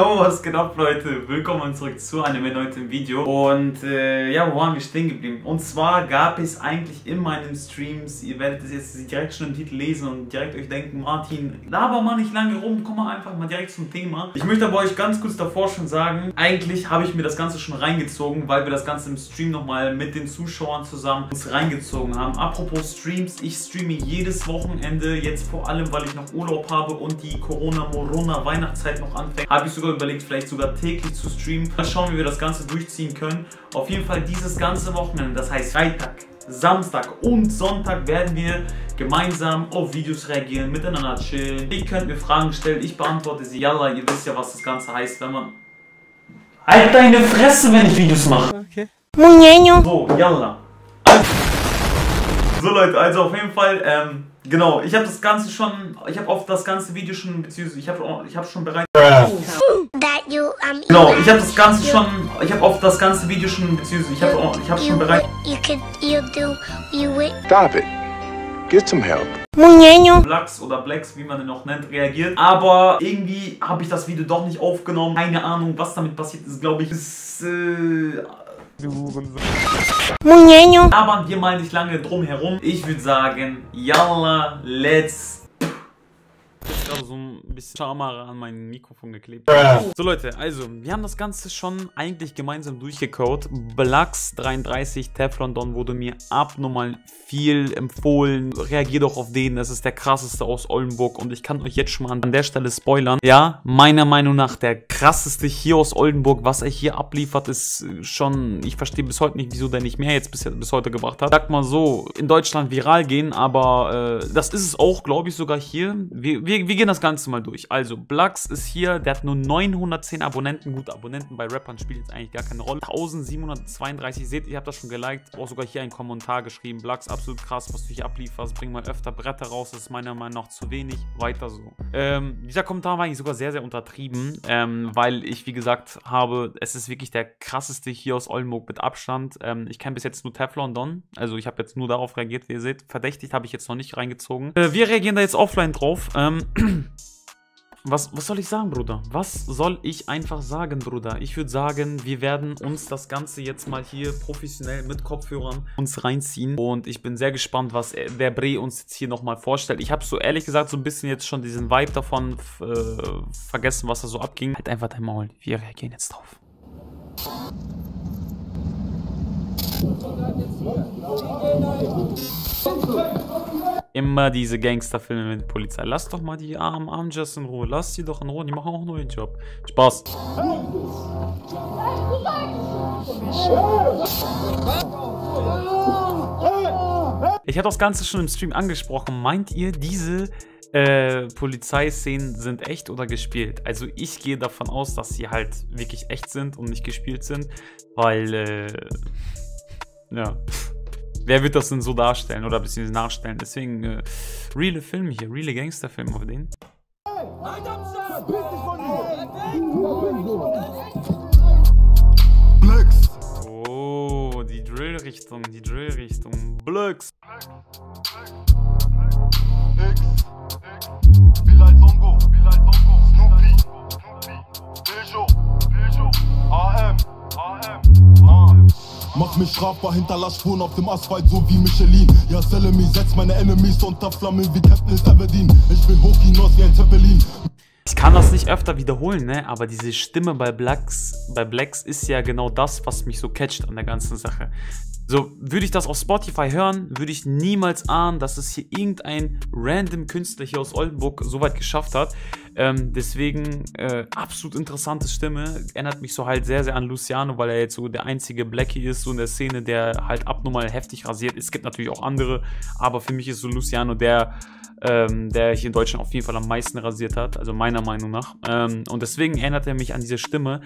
Yo, was geht ab, Leute? Willkommen zurück zu einem erneuten Video. Und äh, ja, wo waren wir stehen geblieben? Und zwar gab es eigentlich in meinen Streams, ihr werdet es jetzt direkt schon im Titel lesen und direkt euch denken, Martin, laber mal nicht lange rum, komm mal einfach mal direkt zum Thema. Ich möchte aber euch ganz kurz davor schon sagen, eigentlich habe ich mir das Ganze schon reingezogen, weil wir das Ganze im Stream nochmal mit den Zuschauern zusammen uns reingezogen haben. Apropos Streams, ich streame jedes Wochenende, jetzt vor allem, weil ich noch Urlaub habe und die Corona-Morona-Weihnachtszeit noch anfängt habe ich sogar überlegt, vielleicht sogar täglich zu streamen. Mal schauen, wie wir das Ganze durchziehen können. Auf jeden Fall dieses ganze Wochenende, das heißt Freitag, Samstag und Sonntag werden wir gemeinsam auf Videos reagieren, miteinander chillen. Ihr könnt mir Fragen stellen, ich beantworte sie. Yalla, ihr wisst ja, was das Ganze heißt, wenn man... Halt deine Fresse, wenn ich Videos mache! Okay. So, yalla. So Leute, also auf jeden Fall, ähm, genau, ich habe das Ganze schon, ich habe auf das ganze Video schon, beziehungsweise ich habe ich hab schon bereits... Genau, ich habe das Ganze schon, ich habe auf das ganze Video schon, beziehungsweise ich habe ich hab schon bereits... David, get some help. Blacks oder Blacks, wie man den auch nennt, reagiert. Aber irgendwie habe ich das Video doch nicht aufgenommen. Keine Ahnung, was damit passiert ist, glaube ich. Ist, äh, aber wir mal nicht lange drum herum. Ich würde sagen, yalla, let's gerade so ein bisschen Charmara an mein Mikrofon geklebt. So Leute, also, wir haben das Ganze schon eigentlich gemeinsam durchgecode. Blux 33 Teflon Don wurde mir abnormal viel empfohlen. Reagiert doch auf den, das ist der krasseste aus Oldenburg und ich kann euch jetzt schon mal an der Stelle spoilern. Ja, meiner Meinung nach der krasseste hier aus Oldenburg. Was er hier abliefert, ist schon, ich verstehe bis heute nicht, wieso der nicht mehr jetzt bis, bis heute gebracht hat. Sag mal so, in Deutschland viral gehen, aber äh, das ist es auch, glaube ich, sogar hier. Wir, wir wir, gehen das Ganze mal durch. Also, Blux ist hier, der hat nur 910 Abonnenten. Gut, Abonnenten bei Rappern spielt jetzt eigentlich gar keine Rolle. 1732, seht ihr, habt das schon geliked. Auch sogar hier einen Kommentar geschrieben. Blux, absolut krass, was du hier ablieferst. Bring mal öfter Bretter raus, das ist meiner Meinung nach zu wenig. Weiter so. Ähm, dieser Kommentar war eigentlich sogar sehr, sehr untertrieben, ähm, weil ich, wie gesagt, habe, es ist wirklich der krasseste hier aus Oldenburg mit Abstand. Ähm, ich kenne bis jetzt nur Teflon Don. Also, ich habe jetzt nur darauf reagiert, wie ihr seht. Verdächtigt habe ich jetzt noch nicht reingezogen. Äh, wir reagieren da jetzt offline drauf. Ähm, was, was soll ich sagen, Bruder? Was soll ich einfach sagen, Bruder? Ich würde sagen, wir werden uns das Ganze jetzt mal hier professionell mit Kopfhörern uns reinziehen. Und ich bin sehr gespannt, was der Bre uns jetzt hier nochmal vorstellt. Ich habe so ehrlich gesagt so ein bisschen jetzt schon diesen Vibe davon äh, vergessen, was da so abging. Halt einfach dein Maul. Wir reagieren jetzt drauf. Immer diese Gangsterfilme mit Polizei. Lass doch mal die armen Amjas in Ruhe. Lass sie doch in Ruhe. Die machen auch nur ihren Job. Spaß. Ich habe das Ganze schon im Stream angesprochen. Meint ihr, diese äh, Polizeiszenen sind echt oder gespielt? Also ich gehe davon aus, dass sie halt wirklich echt sind und nicht gespielt sind, weil, äh, ja wer wird das denn so darstellen oder beziehungsweise nachstellen? Deswegen, äh, reale Filme hier, reale Gangsterfilme auf den. Oh, die Drill-Richtung, die Drill-Richtung. Blacks. Blacks. Blacks. X. Bilal Songo, Bilal Songo. Mich strafbar, hinterlass Spuren auf dem Asphalt, so wie Michelin. Ja, Selemi, setz meine Enemies unter Flammen wie Katniss Everdeen. Ich will hoch hinaus wie ein Zeppelin. Ich kann das nicht öfter wiederholen, ne? Aber diese Stimme bei Blacks, bei Blacks ist ja genau das, was mich so catcht an der ganzen Sache. So, würde ich das auf Spotify hören, würde ich niemals ahnen, dass es hier irgendein random Künstler hier aus Oldenburg so weit geschafft hat. Ähm, deswegen äh, absolut interessante Stimme. Erinnert mich so halt sehr, sehr an Luciano, weil er jetzt so der einzige Blackie ist, so in der Szene, der halt abnormal heftig rasiert. Es gibt natürlich auch andere, aber für mich ist so Luciano der, ähm, der hier in Deutschland auf jeden Fall am meisten rasiert hat, also meiner Meinung nach. Ähm, und deswegen erinnert er mich an diese Stimme,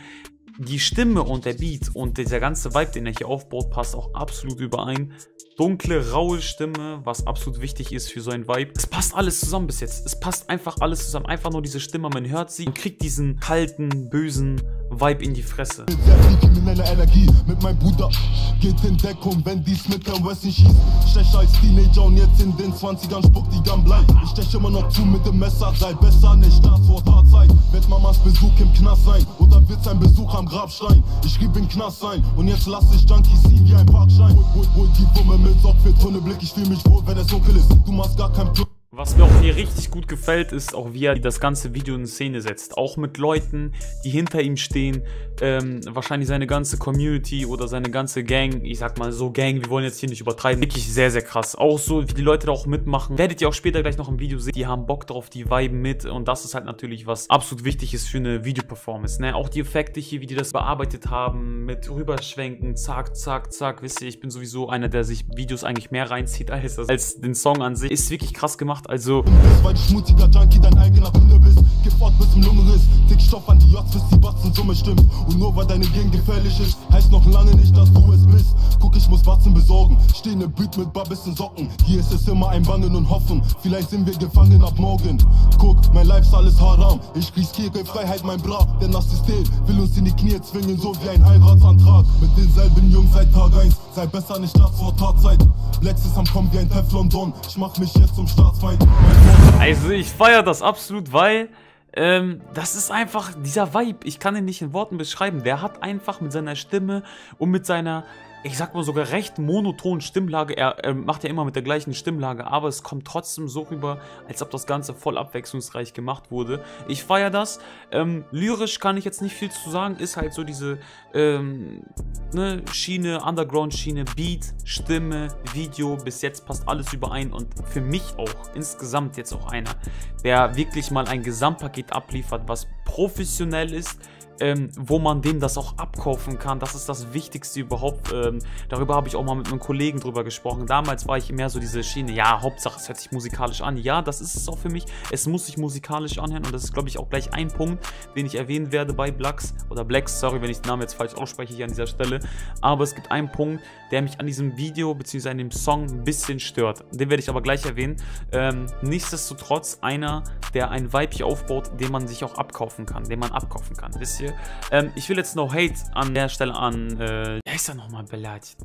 die Stimme und der Beat und dieser ganze Vibe, den er hier aufbaut, passt auch absolut überein. Dunkle, raue Stimme, was absolut wichtig ist für so ein Vibe. Es passt alles zusammen bis jetzt. Es passt einfach alles zusammen. Einfach nur diese Stimme, man hört sie und kriegt diesen kalten, bösen Vibe in die Fresse. Energie mit meinem Bruder. Geht in Deckung, wenn dies mit kein Wessin schießt. Steche als Teenager und jetzt in den 20ern spuckt die Gun. Ich steche immer noch zu mit dem Messer, sei besser nicht Start vor Tatzeit. Wird Mamas Besuch im Knast sein oder wird sein Besuch am Grabstein? Ich rieb in Knast sein und jetzt lass ich Junkies ziehen wie ein Parkschein. Hol, hol, hol die Wumme mit Sock für Tunnelblick, ich fühl mich wohl, wenn es dunkel ist. Du machst gar keinen Plan. Was mir auch hier richtig gut gefällt, ist auch, wie er das ganze Video in Szene setzt. Auch mit Leuten, die hinter ihm stehen. Ähm, wahrscheinlich seine ganze Community oder seine ganze Gang. Ich sag mal so Gang, wir wollen jetzt hier nicht übertreiben. Wirklich sehr, sehr krass. Auch so, wie die Leute da auch mitmachen. Werdet ihr auch später gleich noch im Video sehen. Die haben Bock drauf, die viben mit. Und das ist halt natürlich was absolut wichtig ist für eine Videoperformance. Ne? Auch die Effekte hier, wie die das bearbeitet haben. Mit rüberschwenken, zack, zack, zack. Wisst ihr, ich bin sowieso einer, der sich Videos eigentlich mehr reinzieht als, als den Song an sich. Ist wirklich krass gemacht gemacht, also... Weil du schmutziger Junkie dein eigener Kunde bist. Geh fort bis zum Lungenriss. Tick Stoff an die Jots, bis die Batzensumme stimmt. Und nur weil deine Gegend gefährlich ist, heißt noch lange nicht, dass du es bist. Guck, ich muss Batzen besorgen. Steh in Beat mit Babbissen Socken. Hier ist es immer ein Bangen und Hoffen. Vielleicht sind wir gefangen ab morgen. Guck, mein Lifestyle ist haram. Ich riskiere Freiheit, mein Bra. Denn das System will uns in die Knie zwingen, so wie ein Heiratsantrag. Mit denselben Jungs seit Tag 1. Sei besser nicht das vor Tatzeit. Lex ist am Kommen wie ein Teflon Don. Ich mach mich jetzt zum Staatsfeind. Also ich feiere das absolut, weil ähm, das ist einfach dieser Vibe. Ich kann ihn nicht in Worten beschreiben. Der hat einfach mit seiner Stimme und mit seiner ich sag mal sogar recht monotonen Stimmlage. Er, er, macht ja immer mit der gleichen Stimmlage, aber es kommt trotzdem so rüber, als ob das Ganze voll abwechslungsreich gemacht wurde. Ich feiere das. Ähm, lyrisch kann ich jetzt nicht viel zu sagen. Ist halt so diese ähm, ne, Schiene, Underground-Schiene, Beat, Stimme, Video. Bis jetzt passt alles überein und für mich auch insgesamt jetzt auch einer, der wirklich mal ein Gesamtpaket abliefert, was professionell ist ähm, wo man dem das auch abkaufen kann. Das ist das Wichtigste überhaupt. Ähm, darüber habe ich auch mal mit einem Kollegen drüber gesprochen. Damals war ich mehr so diese Schiene, ja, Hauptsache es hört sich musikalisch an. Ja, das ist es auch für mich. Es muss sich musikalisch anhören und das ist, glaube ich, auch gleich ein Punkt, den ich erwähnen werde bei Blacks oder Blacks, sorry, wenn ich den Namen jetzt falsch ausspreche hier an dieser Stelle. Aber es gibt einen Punkt, der mich an diesem Video bzw. an dem Song ein bisschen stört. Den werde ich aber gleich erwähnen. Ähm, nichtsdestotrotz einer, der ein Vibe hier aufbaut, den man sich auch abkaufen kann, den man abkaufen kann. Wisst ihr? Ähm, ich will jetzt noch Hate an der Stelle an, äh, wer ist da nochmal beleidigt?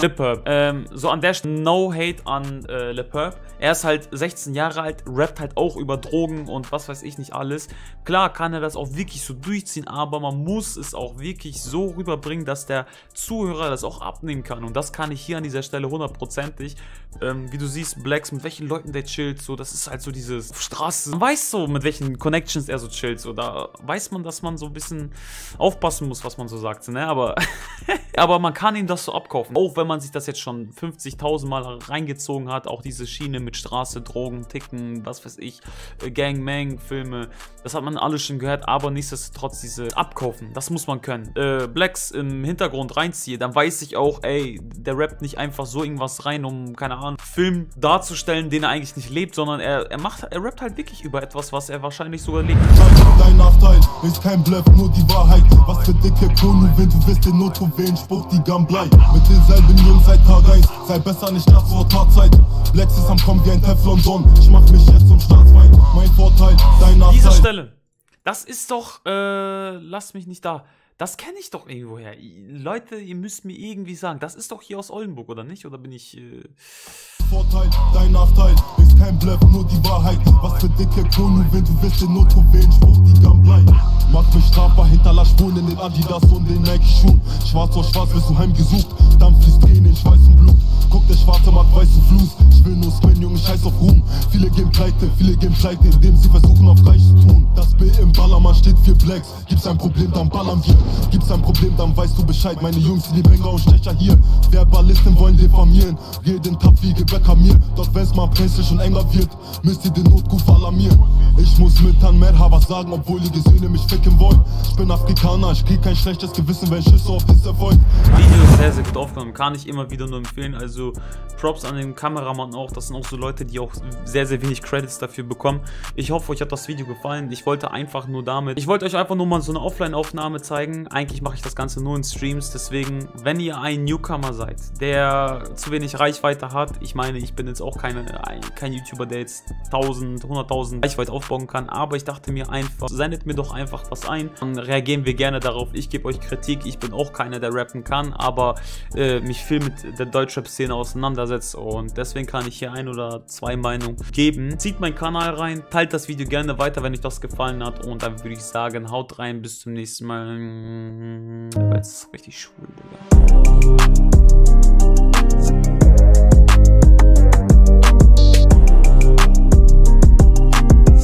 Lipperb. Ähm, so an der Stelle no Hate an äh, Lipperb. Er ist halt 16 Jahre alt, rappt halt auch über Drogen und was weiß ich nicht alles. Klar kann er das auch wirklich so durchziehen, aber man muss es auch wirklich so rüberbringen, dass der Zuhörer das auch abnehmen kann. Und das kann ich hier an dieser Stelle hundertprozentig. Ähm, wie du siehst, Blacks, mit welchen Leuten der chillt, so, das ist halt so dieses Straße. Man weiß so, mit welchen Connections er so chillt, so, da weiß man, dass man so ein bisschen aufpassen muss, was man so sagt, ne? Aber, aber man kann ihm das so abkaufen. Auch wenn man sich das jetzt schon 50.000 Mal reingezogen hat, auch diese Schiene mit Straße, Drogen, Ticken, was weiß ich, äh, Gang, Mang, Filme, das hat man alles schon gehört, aber nichtsdestotrotz diese abkaufen, das muss man können. Äh, Blacks im Hintergrund reinziehe, dann weiß ich auch, ey, der rappt nicht einfach so irgendwas rein, um, keine Ahnung, Film darzustellen, den er eigentlich nicht lebt, sondern er, er macht, er rappt halt wirklich über etwas, was er wahrscheinlich sogar lebt. Dein Nachteil ist kein Bluff, nur die Wahrheit. Was für dicke Krone, wenn du wirst den Notto wählen, spuckt die Gun bleib. Mit denselben Jungs seit Tag 1, sei besser nicht das vor Tatzeit. Lex ist am Kommen wie ein Teflon Don, ich mach mich jetzt zum Staatsfeind. Mein Vorteil, dein Nachteil. Diese Stelle, das ist doch, äh, lass mich nicht da. Das kenne ich doch irgendwoher. Leute, ihr müsst mir irgendwie sagen, das ist doch hier aus Oldenburg, oder nicht? Oder bin ich. Äh Vorteil, dein Nachteil ist kein Bluff, nur die Wahrheit. Was für dicke Krone, wenn du willst den Notto wählen, spuck die Gun bleib. Mach mich strafbar, hinterlass Spuren in den Adidas und den Nike-Schuhen. Schwarz auf schwarz wirst du heimgesucht, Dampf fließt Tränen, Schweiß und Blut. Guck, der Schwarze mag weißen Fluss. Ich will nur Spin, Junge, scheiß auf Ruhm. Viele gehen pleite, viele gehen pleite, indem sie versuchen auf reich zu tun. Das B im Ballermann steht für Blacks. Gibt's ein Problem, dann ballern wir. Gibt's ein Problem, dann weißt du Bescheid. Meine Jungs sind die Banger und Stecher hier. Verbalisten wollen diffamieren. Jeden Tag wie Gebäcker mir. Doch wenn's mal brenzlig und enger wird, müsst ihr den Notruf alarmieren. Ich muss mit an Merhaba sagen, obwohl die Gesöhne mich ficken wollen. Ich bin Afrikaner, ich krieg kein schlechtes Gewissen, wenn Schüsse auf das erfolgt. Video ist sehr, sehr gut aufgenommen. Kann ich immer wieder nur empfehlen. Also Props an den Kameramann auch. Das sind auch so Leute, die auch sehr, sehr wenig Credits dafür bekommen. Ich hoffe, euch hat das Video gefallen. Ich wollte einfach nur damit, ich wollte euch einfach nur mal so eine Offline-Aufnahme zeigen. Eigentlich mache ich das Ganze nur in Streams. Deswegen, wenn ihr ein Newcomer seid, der zu wenig Reichweite hat, ich meine, ich bin jetzt auch keine, kein YouTuber, der jetzt 1000, 100.000 Reichweite aufbauen kann, aber ich dachte mir einfach, sendet mir doch einfach was ein. Dann reagieren wir gerne darauf. Ich gebe euch Kritik. Ich bin auch keiner, der rappen kann, aber äh, mich viel mit der Deutschrap-Szene auseinandersetzt und deswegen kann ich hier ein oder zwei Meinungen geben. Zieht meinen Kanal rein, teilt das Video gerne weiter, wenn euch das gefallen hat und dann würde ich sagen, haut rein, bis zum nächsten Mal. Jetzt ist richtig schwul, Digga.